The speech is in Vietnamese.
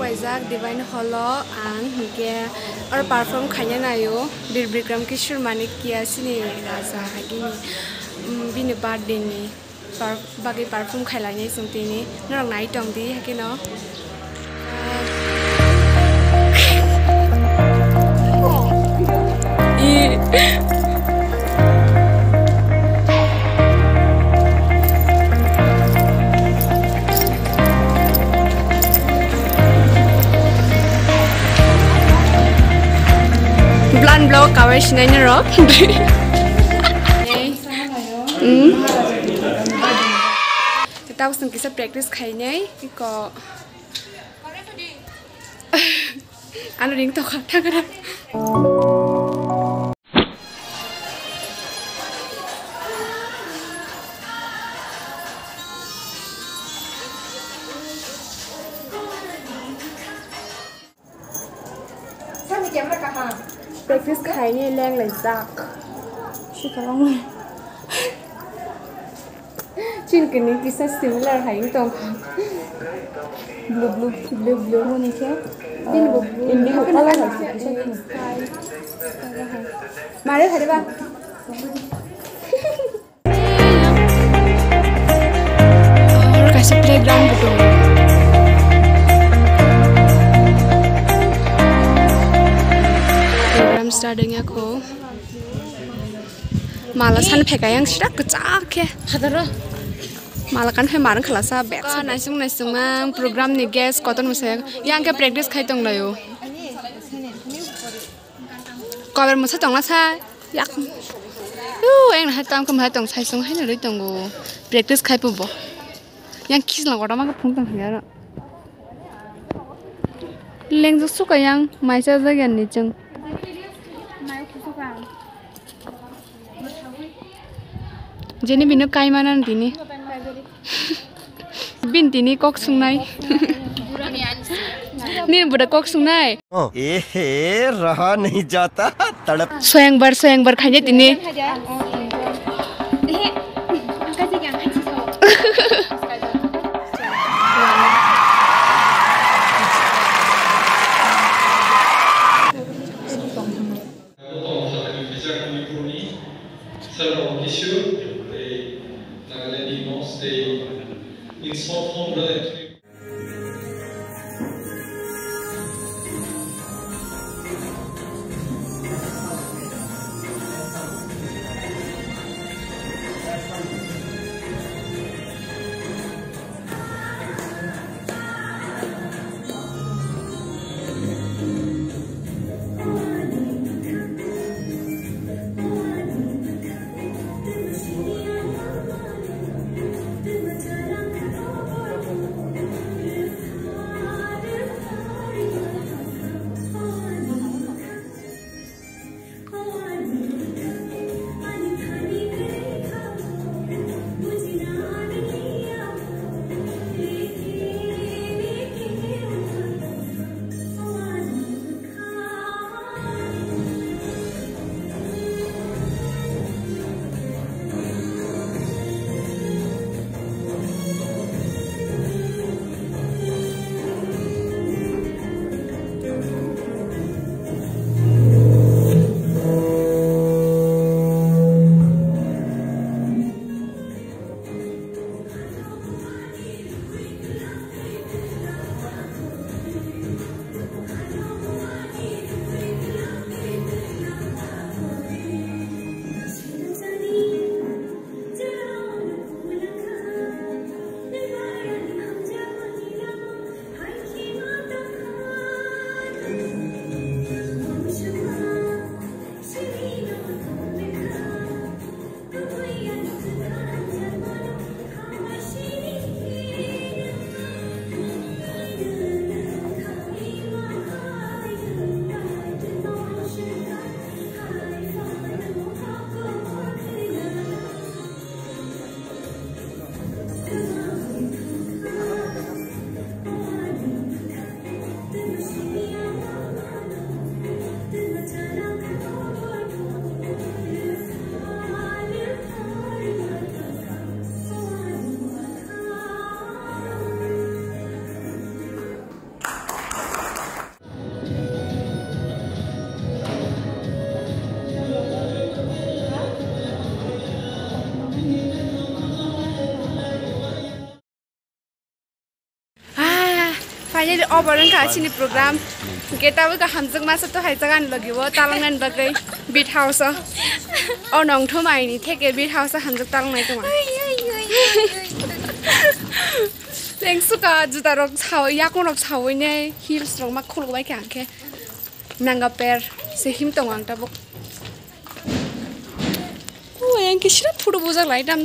পাইজাক ডিভাইন হল আন হিগে আর পারফর্ম খাইনে নাইও বীর বিক্রম কিশোর মানে কি আছে নি রাজা হাগি বিনে বার্থডে নি বাকি পারফর্ম খাইলাই নি সুতি নি নাইটম দি হাকি ন Blan blog cover sinanya rock. Hmm. Kita harus nunggu practice kayaknya. Iko. Anu ring toka tagara. breakfast khai nghe lên là giặc. Chị có lòng chuyên cái này cái sách similar hay không tông blue blue blue blue luôn này chứ. Indigo indigo cái này là cái sách mà đấy thấy ba Kasi playground betul. Starting ako mala san pheka yang sira kcha ke hadaro mala kan phai maran khala sa bet sa naisung naisung ma program ni guest koton muse yang ke practice khai tong layo. Cover musa tong la sa yak. U eng na tam kam ha tong sai sung hai na ri tong go practice khai pu bo yang kis la gora ma ka phung tong ha leng ju su ka yang mai sa za gan ni chung Jadi binu kai mana tini? Bin tini kok sungai. Nih budak kok sungai. Oh, eh, रहा नहीं जाता तड़प Soyang bar soyang bar khanya It's so fun, right? Finally अबर खासिनि प्रोग्राम गेटाबो गाहामजों मासो तो हाइजागान लगिबो तालांनान बागै बिट हाउस अ नंथ माइनि थेके बिट हाउस हामजों तालांनाय दङ लेंसुका जुता रक छाव याको रक छावैने हिल्स रक मा खुलबाय आंखे नांगा पेर से हिम दङ आं ताबो ओ yang kisira photo bojak lai dam